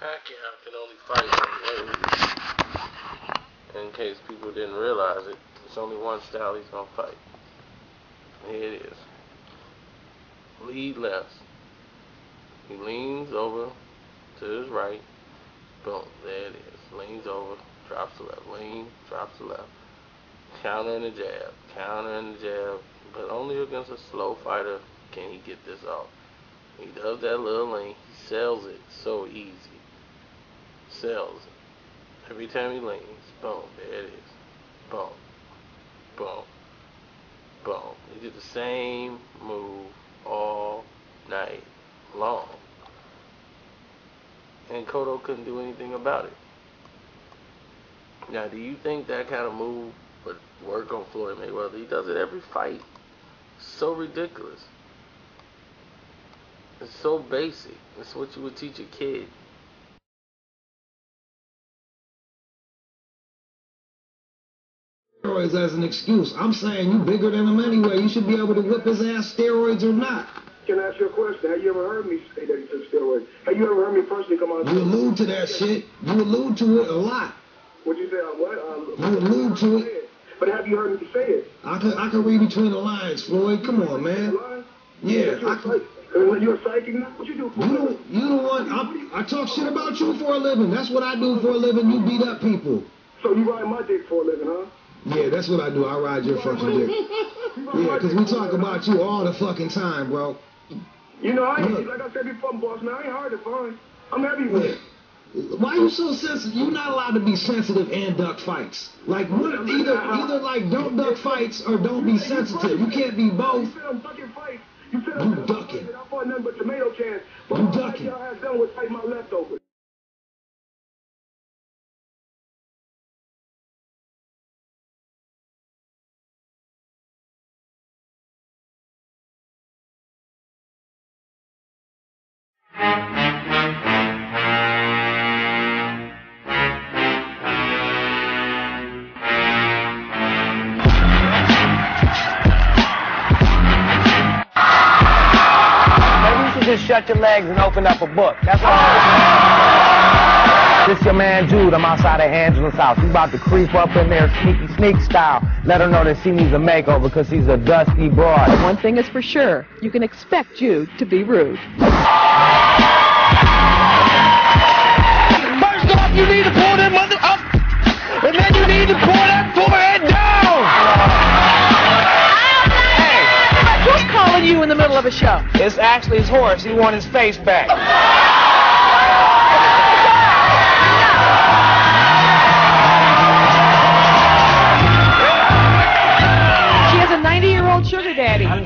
Pacquiao can only fight one way. In case people didn't realize it, it's only one style he's gonna fight. Here it is. Lead left. He leans over to his right. Boom. There it is. Leans over. Drops to left. Lean. Drops to left. Counter and a jab. Counter and a jab. But only against a slow fighter can he get this off. He does that little lean. He sells it so easy. Sells. Every time he leans. Boom. There it is. Boom. Boom. Boom. He did the same move all night long. And Cotto couldn't do anything about it. Now, do you think that kind of move would work on Floyd Mayweather? He does it every fight. So ridiculous. It's so basic. It's what you would teach a kid. Steroids as an excuse. I'm saying you're bigger than him anyway. You should be able to whip his ass steroids or not. Can I ask you a question? Have you ever heard me say that he took steroids? Have you ever heard me personally come on? You allude to that shit. You allude to it a lot. What you say? Uh, what? Um, You allude to it. But have you heard me say it? I could I could read between the lines, Floyd. Come on, man. Yeah, You're I a could. psychic. You're a psychic now? What you do for a You living? the, you the one. I, I talk shit about you for a living. That's what I do for a living. You beat up people. So you ride my dick for a living, huh? Yeah, that's what I do. I ride your fucking dick. Yeah, because we talk about you all the fucking time, bro. You know, I ain't, like I said before, boss, man, I ain't hard to find. I'm heavyweight. Why you so sensitive? You're not allowed to be sensitive and duck fights. Like what? Either uh, either like don't duck fights or don't be sensitive. You can't be You both. said I'm ducking fights. You said I'm ducking. I fought nothing but tomato cans. But You all ducking. y'all done was fight my leftovers. Just shut your legs and open up a book. That's all. This your man Jude. I'm outside of Angela's house. He about to creep up in there sneaky sneak style. Let her know that she needs a makeover because he's a dusty broad. One thing is for sure, you can expect Jude to be rude. First off, you need to pull that mother up, and then you need to pull that forehead down. Who's calling you in the middle of a show? It's actually his horse. He want his face back.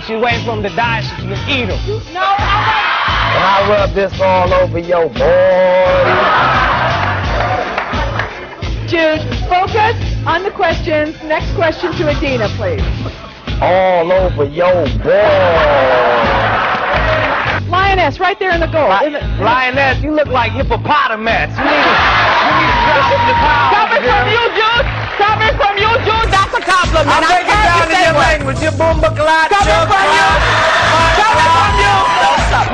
Daddy. I mean, she's waiting for him to die so she can eat him. No, And I rub this all over your boy. Jude, focus on the questions. Next question to Adina, please. All over your boy. Lioness, right there in the goal. In the- in Lioness, you look like hippopotamus. You need to, you need to drop the power. Coming from you, Jude. Coming from you, Jude. That's a compliment. I'm down in your language. Your boomba. Coming from you. Coming from you.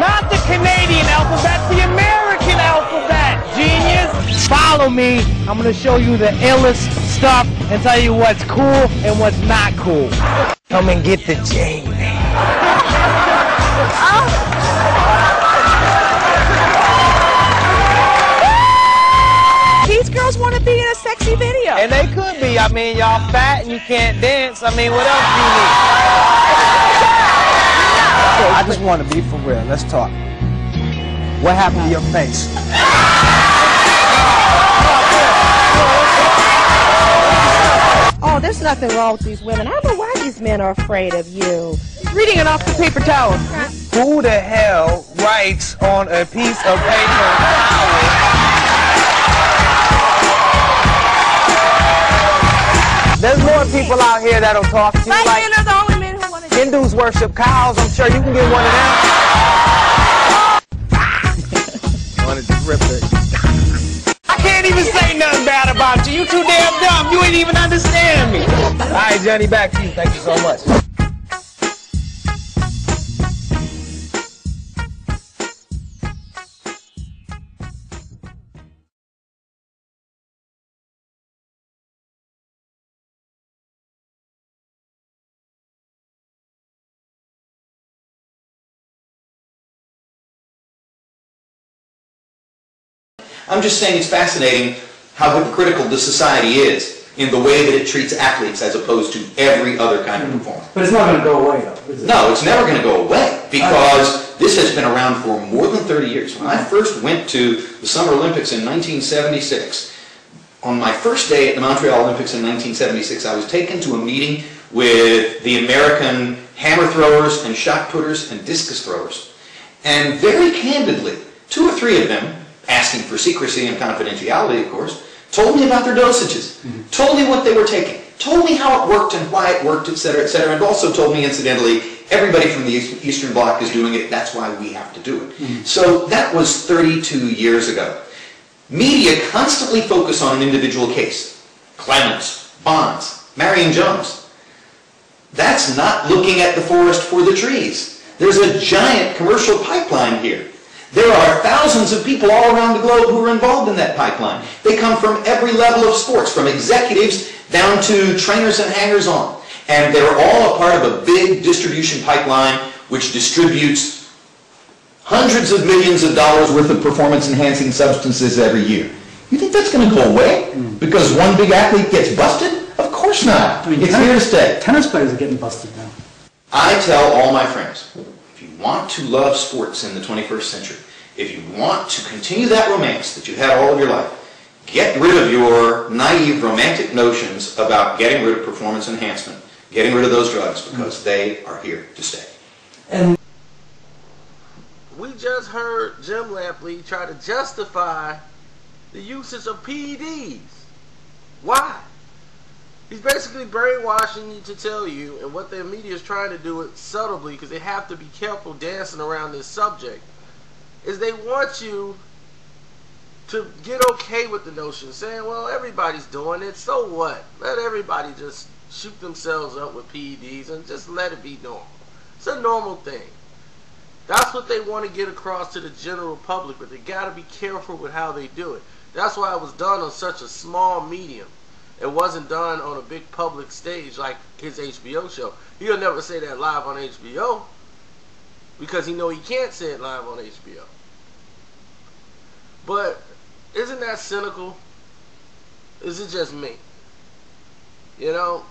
Not the Canadian alphabet, the American alphabet. Genius. Follow me. I'm gonna show you the illest stuff and tell you what's cool and what's not cool. Come and get the J. sexy video. And they could be. I mean, y'all fat and you can't dance. I mean, what else do you need? I just want to be for real. Let's talk. What happened to your face? Oh, there's nothing wrong with these women. I don't know why these men are afraid of you. Reading it off the paper towel. Who the hell writes on a piece of paper There's more people out here that'll talk to you. White Like men are the only men who want to. Hindus worship cows. I'm sure you can get one of them. I wanted to rip it. I can't even say nothing bad about you. You too damn dumb. You ain't even understand me. All right, Johnny, back to you. Thank you so much. I'm just saying it's fascinating how hypocritical the society is in the way that it treats athletes as opposed to every other kind of hmm. performer. But it's not going to go away, though, it? No, it's never going to go away because oh. this has been around for more than 30 years. When I hmm. first went to the Summer Olympics in 1976, on my first day at the Montreal Olympics in 1976, I was taken to a meeting with the American hammer throwers and shot putters and discus throwers. And very candidly, two or three of them, asking for secrecy and confidentiality, of course, told me about their dosages, mm-hmm. told me what they were taking, told me how it worked and why it worked, et cetera, et cetera, and also told me, incidentally, everybody from the Eastern Bloc is doing it, that's why we have to do it. Mm-hmm. So that was 32 years ago. Media constantly focus on an individual case. Clemens, Bonds, Marion Jones. That's not looking at the forest for the trees. There's a giant commercial pipeline here. There are thousands of people all around the globe who are involved in that pipeline. They come from every level of sports, from executives down to trainers and hangers-on. And they're all a part of a big distribution pipeline which distributes hundreds of millions of dollars worth of performance-enhancing substances every year. You think that's going to go away hmm. because one big athlete gets busted? Of course not. I mean, It's tennis- here to stay. Tennis players are getting busted now. I tell all my friends, want to love sports in the 21st century, if you want to continue that romance that you've had all of your life, get rid of your naive romantic notions about getting rid of performance enhancement, getting rid of those drugs because they are here to stay. And We just heard Jim Lampley try to justify the usage of PEDs. Why? He's basically brainwashing you to tell you, and what the media is trying to do it subtly, because they have to be careful dancing around this subject, is they want you to get okay with the notion, saying, well, everybody's doing it, so what? Let everybody just shoot themselves up with PEDs and just let it be normal. It's a normal thing. That's what they want to get across to the general public, but they got to be careful with how they do it. That's why it was done on such a small medium. It wasn't done on a big public stage like his HBO show. He'll never say that live on HBO because he know he can't say it live on HBO. But isn't that cynical? Is it just me? You know,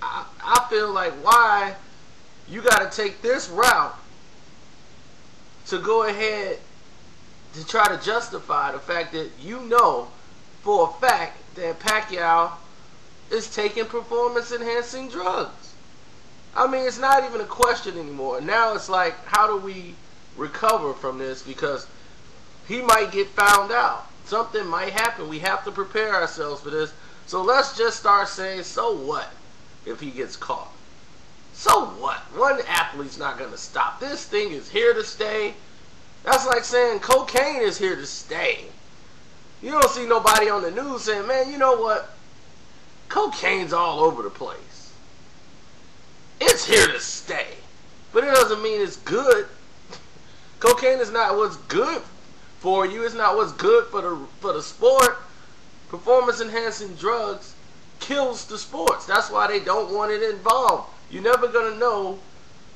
I, I feel like why you got to take this route to go ahead to try to justify the fact that you know for a fact that Pacquiao is taking performance enhancing drugs. I mean, it's not even a question anymore. Now it's like, how do we recover from this? Because he might get found out. Something might happen. We have to prepare ourselves for this. So let's just start saying, so what if he gets caught? So what? One athlete's not going to stop. This thing is here to stay. That's like saying cocaine is here to stay. You don't see nobody on the news saying, man, you know what? Cocaine's all over the place. It's here to stay. But it doesn't mean it's good. Cocaine is not what's good for you. It's not what's good for the for the sport. Performance enhancing drugs kills the sports. That's why they don't want it involved. You're never gonna know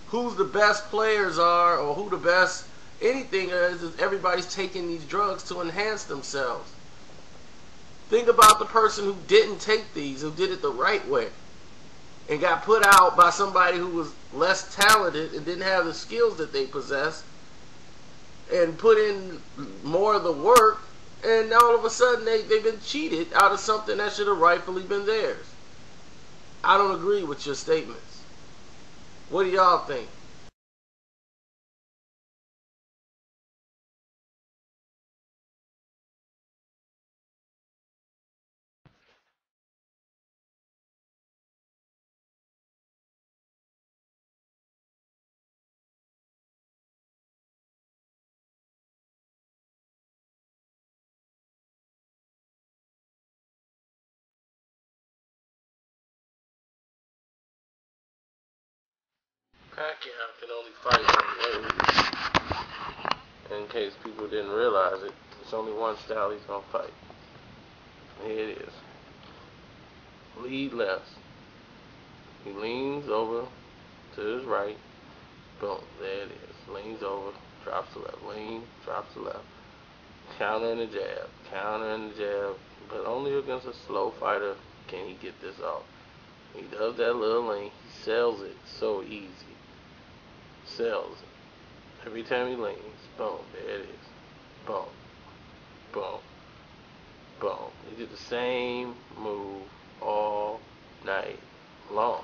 who the best players are or who the best anything is everybody's taking these drugs to enhance themselves. Think about the person who didn't take these, who did it the right way, and got put out by somebody who was less talented and didn't have the skills that they possessed, and put in more of the work, and all of a sudden they, they've been cheated out of something that should have rightfully been theirs. I don't agree with your statements. What do y'all think? Pacquiao can only fight way. In case people didn't realize it, it's only one style he's gonna fight. Here it is. Lead left. He leans over to his right. Boom. There it is. Leans over, drops to left. Lean, drops to left. Counter and the jab. Counter and the jab. But only against a slow fighter can he get this off. He does that little lane. He sells it so easy. Sells it. Every time he leans, boom, there it is. Boom. Boom. Boom. He did the same move all night long.